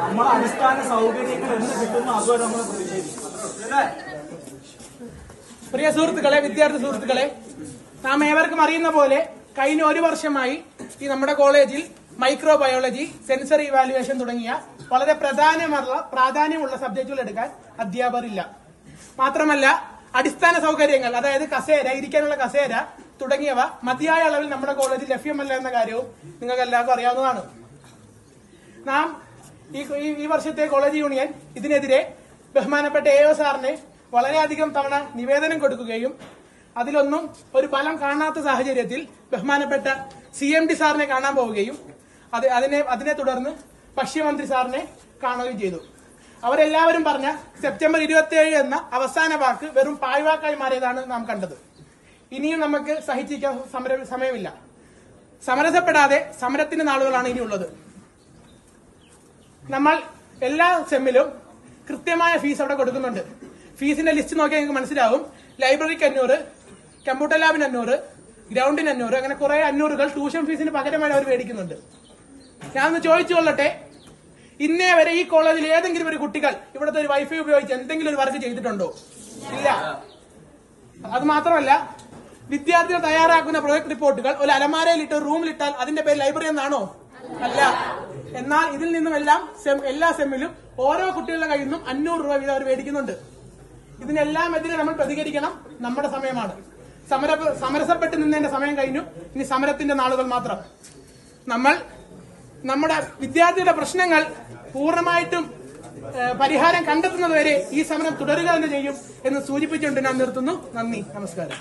നമ്മളെ അടിസ്ഥാന സൗകര്യങ്ങൾ എന്ത് കിട്ടുന്നു അതുവരെ നമ്മൾ പ്രതിഷേധിക്കും? പ്രിയ സുഹൃത്തുക്കളെ വിദ്യാർത്ഥി സുഹൃത്തുക്കളെ നാം ഏവർക്കും അറിയുന്ന പോലെ കഴിഞ്ഞ ഒരു വർഷമായി ഈ നമ്മുടെ കോളേജിൽ മൈക്രോ ബയോളജി സെൻസറി ഇവാലുവേഷൻ തുടങ്ങിയ വളരെ പ്രധാനമുള്ള പ്രാധാന്യമുള്ള സബ്ജക്റ്റുകൾ എടുക്കാൻ അധ്യാപകരില്ല മാത്രമല്ല അടിസ്ഥാന സൗകര്യങ്ങൾ അതായത് കസേര ഇരിക്കാനുള്ള കസേര തുടങ്ങിയവ മതിയായ അളവിൽ നമ്മുടെ കോളേജിൽ ലഭ്യമല്ല എന്ന കാര്യവും നിങ്ങൾക്ക് എല്ലാവർക്കും അറിയാവുന്നതാണ്. നാം ഈ ഈ- വർഷത്തെ കോളേജ് യൂണിയൻ ഇതിനെതിരെ ബഹുമാനപ്പെട്ട എ ഒ സാറിന് വളരെയധികം തവണ നിവേദനം കൊടുക്കുകയും അതിലൊന്നും ഒരു ഫലം കാണാത്ത സാഹചര്യത്തിൽ ബഹുമാനപ്പെട്ട സി എം ഡി സാറിനെ കാണാൻ പോവുകയും അത് അതിനെ അതിനെ തുടർന്ന് ഭക്ഷ്യമന്ത്രി സാറിനെ കാണുകയും ചെയ്തു. അവരെല്ലാവരും പറഞ്ഞ സെപ്റ്റംബർ ഇരുപത്തിയേഴ് എന്ന അവസാന വാക്ക് വെറും പായ്വാക്കായി മാറിയതാണ് നാം കണ്ടത്. ഇനിയും നമുക്ക് സഹിച്ചിരിക്കാൻ സമര സമയമില്ല. സമരസപ്പെടാതെ സമരത്തിന്റെ നാളുകളാണ് ഇനിയുള്ളത്. നമ്മൾ എല്ലാ സെമ്മിലും കൃത്യമായ ഫീസ് അവിടെ കൊടുക്കുന്നുണ്ട്. ഫീസിന്റെ ലിസ്റ്റ് നോക്കിയാൽ നിങ്ങൾക്ക് മനസ്സിലാവും. ലൈബ്രറിക്ക് അഞ്ഞൂറ് കമ്പ്യൂട്ടർ ലാബിന് അഞ്ഞൂറ് ഗ്രൗണ്ടിന് അഞ്ഞൂറ് അങ്ങനെ കുറെ അഞ്ഞൂറുകൾ ട്യൂഷൻ ഫീസിന് പകരമായി അവർ മേടിക്കുന്നുണ്ട്. ഞാനൊന്ന് ചോദിച്ചു കൊള്ളട്ടെ? ഇന്നേ വരെ ഈ കോളേജിൽ ഏതെങ്കിലും ഒരു കുട്ടികൾ ഇവിടുത്തെ ഒരു വൈഫൈ ഉപയോഗിച്ച് എന്തെങ്കിലും ഒരു വർക്ക് ചെയ്തിട്ടുണ്ടോ? ഇല്ല. അത് മാത്രമല്ല വിദ്യാർത്ഥികൾ തയ്യാറാക്കുന്ന പ്രൊജക്ട് റിപ്പോർട്ടുകൾ ഒരു അലമാരയിൽ ഇട്ട് റൂമിലിട്ടാൽ അതിന്റെ പേര് ലൈബ്രറി എന്നാണോ? അല്ല. എന്നാൽ ഇതിൽ നിന്നും എല്ലാം എല്ലാ സെമ്മിലും ഓരോ കുട്ടികളുടെ കയ്യിൽ നിന്നും അഞ്ഞൂറ് രൂപ വീതം അവർ മേടിക്കുന്നുണ്ട്. ഇതിനെല്ലാം എതിരെ നമ്മൾ പ്രതികരിക്കണം. നമ്മുടെ സമയമാണ്. സമര സമരസപ്പെട്ട് നിന്നതിന്റെ സമയം കഴിഞ്ഞു. ഇനി സമരത്തിന്റെ നാളുകൾ മാത്രം. നമ്മൾ നമ്മുടെ വിദ്യാർത്ഥിയുടെ പ്രശ്നങ്ങൾ പൂർണമായിട്ടും പരിഹാരം കണ്ടെത്തുന്നതുവരെ ഈ സമരം തുടരുക തന്നെ ചെയ്യും എന്ന് സൂചിപ്പിച്ചുകൊണ്ട് ഞാൻ നിർത്തുന്നു. നന്ദി. നമസ്കാരം.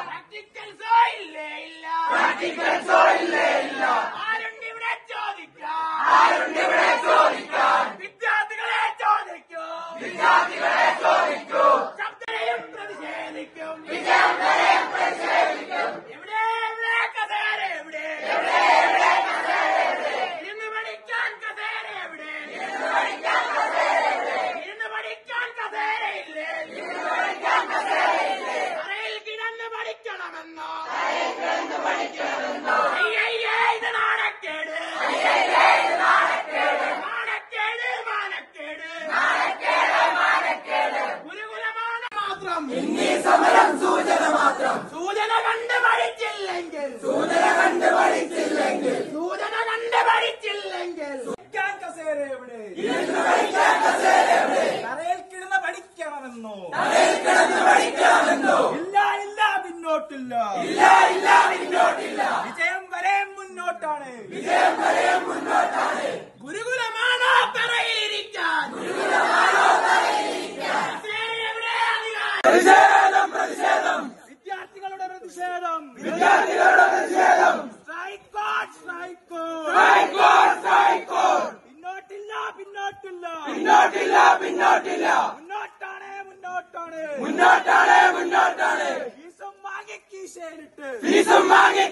പ്രാക്ടിക്കൽസോ ഇല്ലേ ഇല്ല പ്രാക്ടിക്കൽസോ ഇല്ലേ ഇല്ല ആരുണ്ട് ഇവിടെ ചോദിക്കാം ആരുണ്ട് ഇവിടെ ചോദിക്കാം വിദ്യാർത്ഥികളെ ചോദിക്കൂ. വിദ്യാർത്ഥികളെ ചോദിക്കൂ. ശബ്ദയും പ്രതിഷേധിക്കും. വിദ്യാർത്ഥികളെയും പഠിക്കാൻ കസേര എവിടെ? തറയിൽ കിടന്ന് പഠിക്കണമെന്നോ? തറയിൽ കിടന്ന് പഠിക്കണമെന്നോ? ഇല്ല ഇല്ല പിന്നോട്ടില്ല. ഇല്ല ഇല്ല പിന്നോട്ടില്ല. പിന്നോട്ടില്ല പിന്നോട്ടില്ല പിന്നോട്ടില്ല മുന്നോട്ടാണ് മുന്നോട്ടാണ് മുന്നോട്ടാണ് മുന്നോട്ടാണ് ഫീസും വാങ്ങി കീശയിലിട്ട് ഫീസും വാങ്ങി